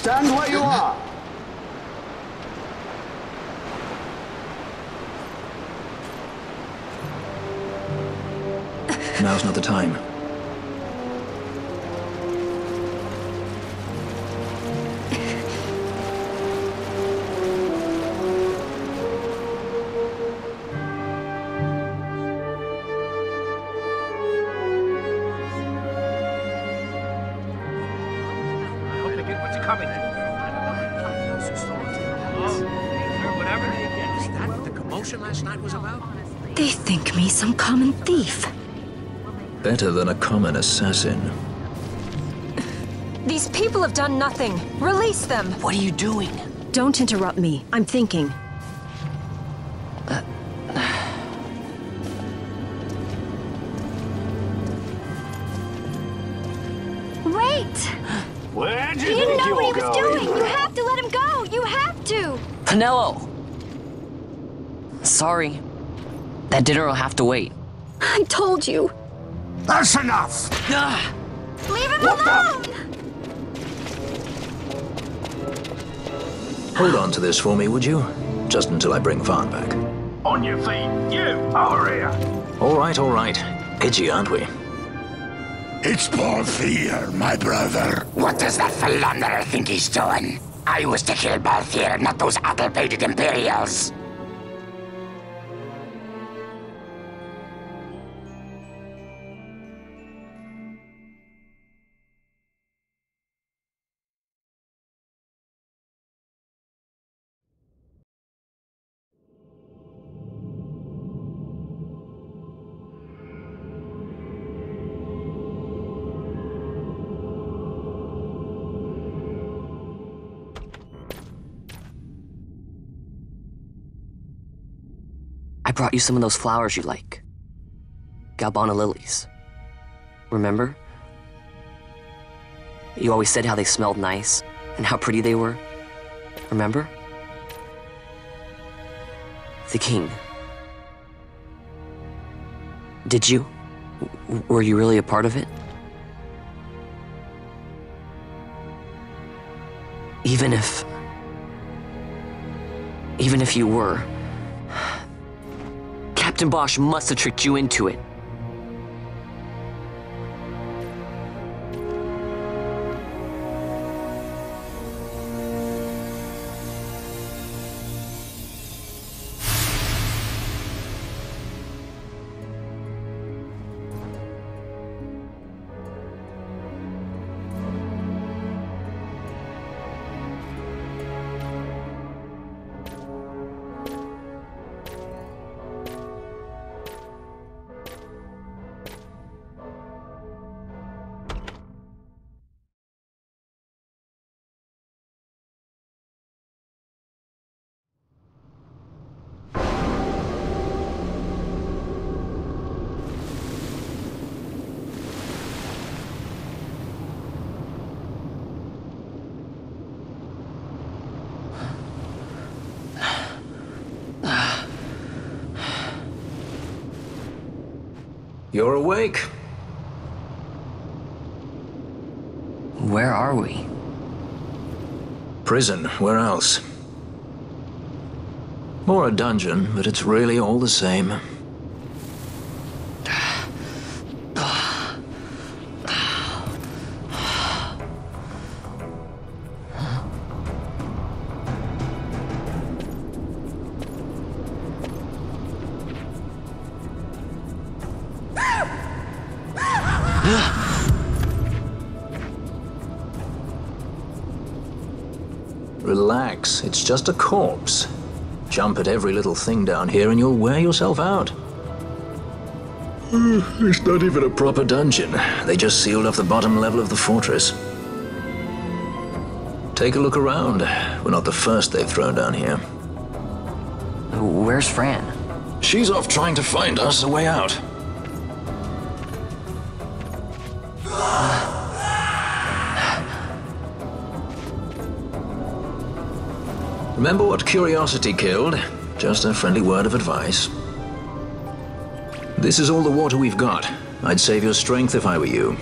Stand where you are. Now's not the time. They think me some common thief. Better than a common assassin. These people have done nothing. Release them. What are you doing? Don't interrupt me. I'm thinking. Wait! Where do He you didn't think know what he you're was going? doing! You have to let him go! You have to! Penelo! Sorry. That dinner will have to wait. I told you. That's enough! Ah! Leave him alone! Hold on to this for me, would you? Just until I bring Vaan back. On your feet, you, over here. All right, all right. Edgy, aren't we? It's Balthier, my brother. What does that philanderer think he's doing? I was to kill Balthier, not those addle-pated Imperials. Brought you some of those flowers you like. Galbana lilies. Remember? You always said how they smelled nice and how pretty they were. Remember? The king. Did you? W- Were you really a part of it? Even if. Even if you were. Captain Basch must have tricked you into it. You're awake? Where are we? Prison, where else? Or a dungeon, but it's really all the same. Relax, it's just a corpse. Jump at every little thing down here and you'll wear yourself out. Hmm, it's not even a proper dungeon. They just sealed off the bottom level of the fortress. Take a look around. We're not the first they've thrown down here. Where's Fran? She's off trying to find us a way out. Remember what curiosity killed? Just a friendly word of advice. This is all the water we've got. I'd save your strength if I were you.